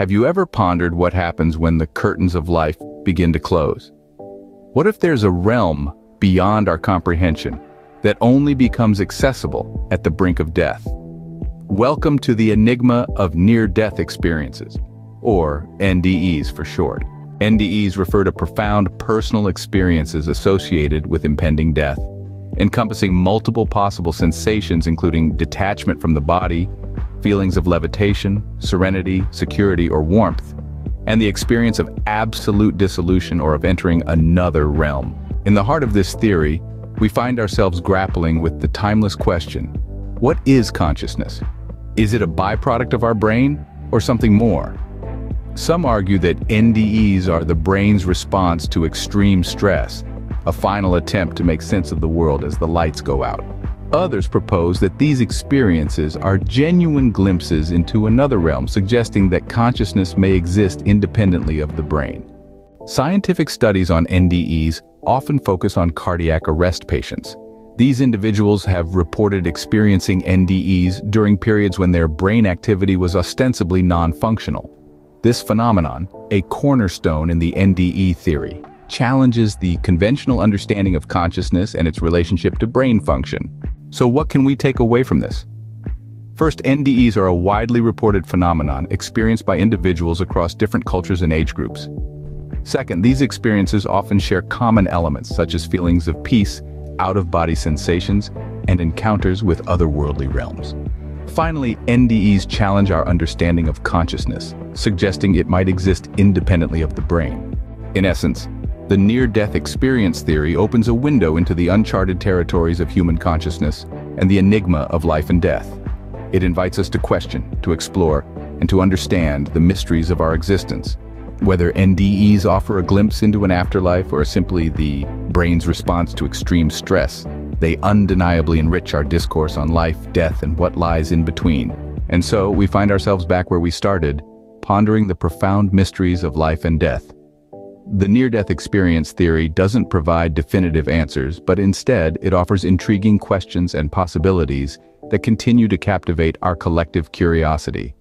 Have you ever pondered what happens when the curtains of life begin to close? What if there's a realm beyond our comprehension that only becomes accessible at the brink of death? Welcome to the enigma of near-death experiences, or NDEs for short. NDEs refer to profound personal experiences associated with impending death, encompassing multiple possible sensations including detachment from the body, feelings of levitation, serenity, security, or warmth, and the experience of absolute dissolution or of entering another realm. In the heart of this theory, we find ourselves grappling with the timeless question, what is consciousness? Is it a byproduct of our brain, or something more? Some argue that NDEs are the brain's response to extreme stress, a final attempt to make sense of the world as the lights go out. Others propose that these experiences are genuine glimpses into another realm, suggesting that consciousness may exist independently of the brain. Scientific studies on NDEs often focus on cardiac arrest patients. These individuals have reported experiencing NDEs during periods when their brain activity was ostensibly non-functional. This phenomenon, a cornerstone in the NDE theory, challenges the conventional understanding of consciousness and its relationship to brain function. So what can we take away from this? First, NDEs are a widely reported phenomenon experienced by individuals across different cultures and age groups. Second, these experiences often share common elements such as feelings of peace, out-of-body sensations, and encounters with otherworldly realms. Finally, NDEs challenge our understanding of consciousness, suggesting it might exist independently of the brain. In essence, the near-death experience theory opens a window into the uncharted territories of human consciousness and the enigma of life and death. It invites us to question, to explore, and to understand the mysteries of our existence. Whether NDEs offer a glimpse into an afterlife or simply the brain's response to extreme stress, they undeniably enrich our discourse on life, death, and what lies in between. And so, we find ourselves back where we started, pondering the profound mysteries of life and death. The near-death experience theory doesn't provide definitive answers, but instead it offers intriguing questions and possibilities that continue to captivate our collective curiosity.